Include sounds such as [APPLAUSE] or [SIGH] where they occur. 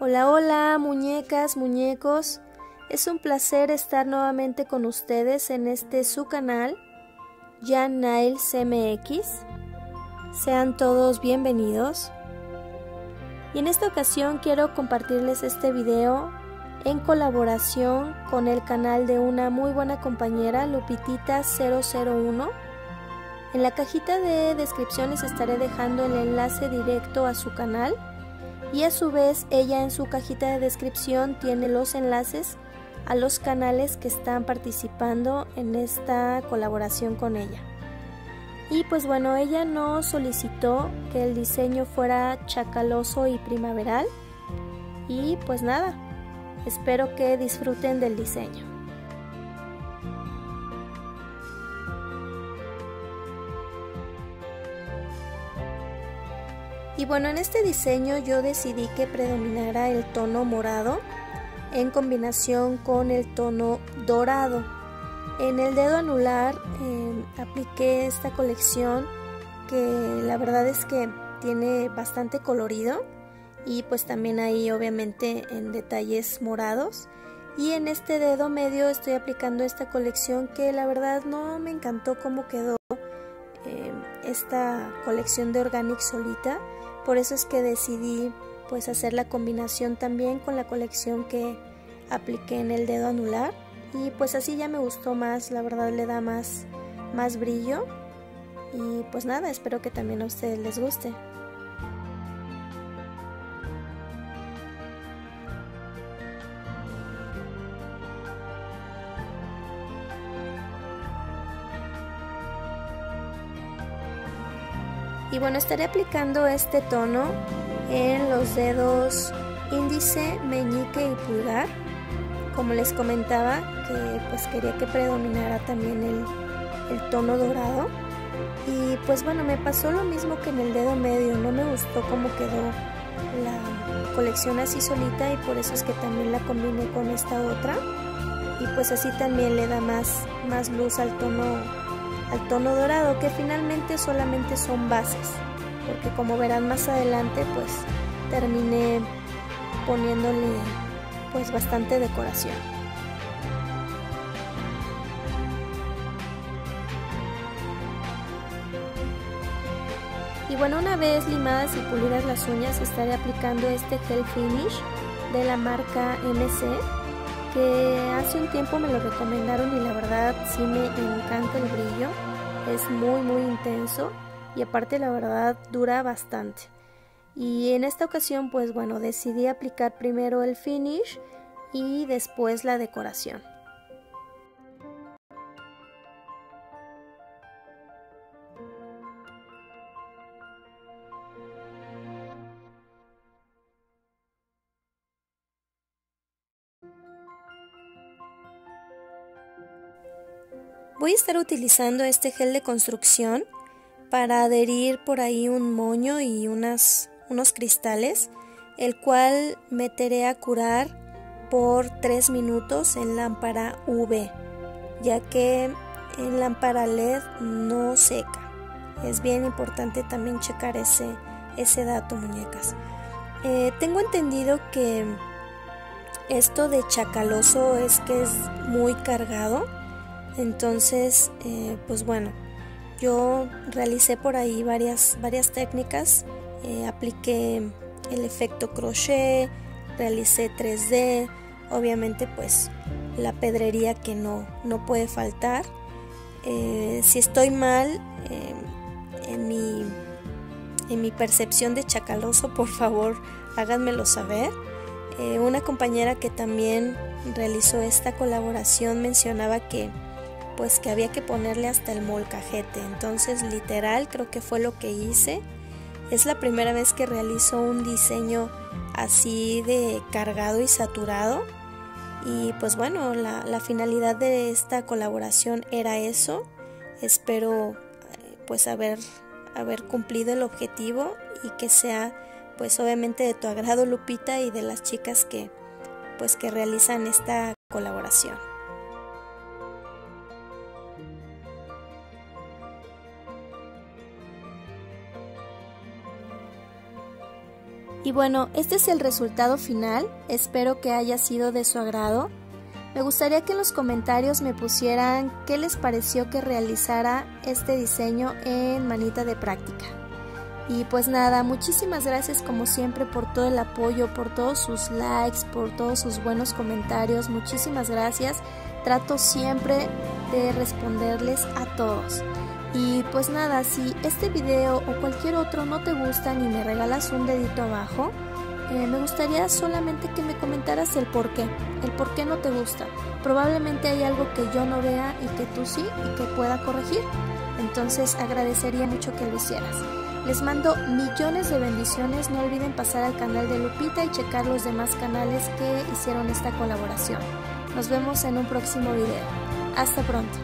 Hola, hola, muñecas, muñecos. Es un placer estar nuevamente con ustedes en este su canal, Jan Nail CMX. Sean todos bienvenidos. Y en esta ocasión quiero compartirles este video en colaboración con el canal de una muy buena compañera, Lupitita001. En la cajita de descripción les estaré dejando el enlace directo a su canal y a su vez ella en su cajita de descripción tiene los enlaces a los canales que están participando en esta colaboración con ella. Y pues bueno, ella nos solicitó que el diseño fuera chacaloso y primaveral. Y pues nada, espero que disfruten del diseño. Y bueno, en este diseño yo decidí que predominara el tono morado en combinación con el tono dorado. En el dedo anular em, apliqué esta colección que la verdad es que tiene bastante colorido y pues también ahí obviamente en detalles morados. Y en este dedo medio estoy aplicando esta colección que la verdad no me encantó cómo quedó em, esta colección de Organic solita. Por eso es que decidí pues hacer la combinación también con la colección que apliqué en el dedo anular y pues así ya me gustó más, la verdad le da más, más brillo y pues nada, espero que también a ustedes les guste. Y bueno, estaré aplicando este tono en los dedos índice, meñique y pulgar como les comentaba, que pues quería que predominara también el, tono dorado. Y pues bueno, me pasó lo mismo que en el dedo medio, no me gustó cómo quedó la colección así solita y por eso es que también la combiné con esta otra. Y pues así también le da más, más luz al tono, al tono dorado, que finalmente solamente son bases. Porque como verán más adelante, pues terminé poniéndole pues bastante decoración. Y bueno, una vez limadas y pulidas las uñas, estaré aplicando este gel finish de la marca MC, que hace un tiempo me lo recomendaron y la verdad sí me encanta el brillo. Es muy muy intenso y aparte la verdad dura bastante. Y en esta ocasión pues bueno decidí aplicar primero el finish y después la decoración. Voy a estar utilizando este gel de construcción para adherir por ahí un moño y unas unos cristales, el cual meteré a curar por 3 minutos en lámpara V, ya que en lámpara LED no seca. Es bien importante también checar ese, ese dato, muñecas. Eh, tengo entendido que esto de chacaloso es que es muy cargado. Entonces, eh, pues bueno, yo realicé por ahí varias, varias técnicas eh, apliqué el efecto crochet, realicé 3D, obviamente pues la pedrería que no, no puede faltar. Eh, si estoy mal eh, en, mi, en mi percepción de chacaloso, [LAUGHS] por favor háganmelo saber. una compañera que también realizó esta colaboración mencionaba que pues que había que ponerle hasta el molcajete. Entonces literal creo que fue lo que hice. Es la primera vez que realizo un diseño así de cargado y saturado. Y pues bueno, la, finalidad de esta colaboración era eso. Espero eh, pues haber, haber cumplido el objetivo y que sea pues obviamente de tu agrado Lupita y de las chicas que pues que realizan esta colaboración. Y bueno, este es el resultado final, espero que haya sido de su agrado. Me gustaría que en los comentarios me pusieran qué les pareció que realizara este diseño en manita de práctica. Y pues nada, muchísimas gracias como siempre por todo el apoyo, por todos sus likes, por todos sus buenos comentarios. Muchísimas gracias. Trato siempre de responderles a todos. Y pues nada, si este video o cualquier otro no te gusta ni me regalas un dedito abajo, eh, me gustaría solamente que me comentaras el por qué, el por qué no te gusta. Probablemente hay algo que yo no vea y que tú sí y que pueda corregir. Entonces agradecería mucho que lo hicieras. Les mando millones de bendiciones, no olviden pasar al canal de Lupita y checar los demás canales que hicieron esta colaboración. Nos vemos en un próximo video. Hasta pronto.